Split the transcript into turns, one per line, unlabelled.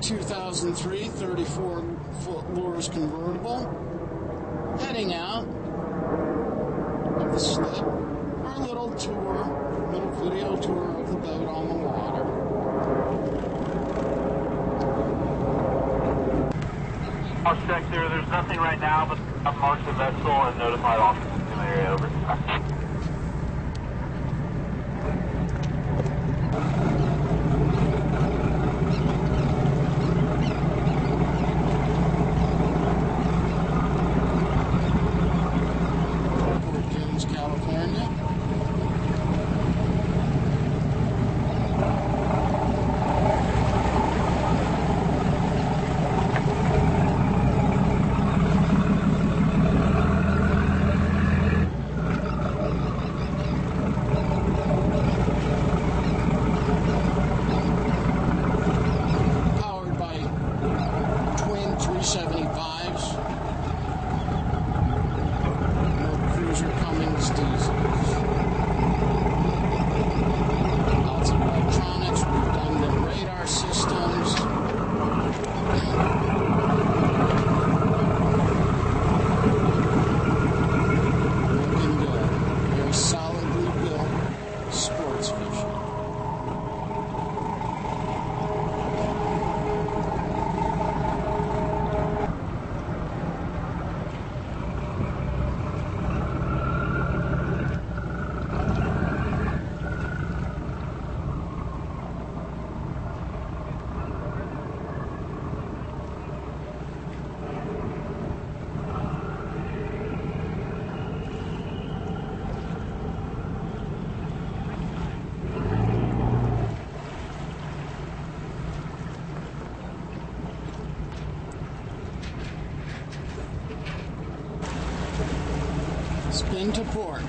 2003 34 foot Luhrs convertible. Heading out of the slip. Our little tour, little video tour of the boat on the water.
I'll check there. There's nothing right now, but I've marked the vessel and notified officers in the area. Over.
Port Dunes, California. into port.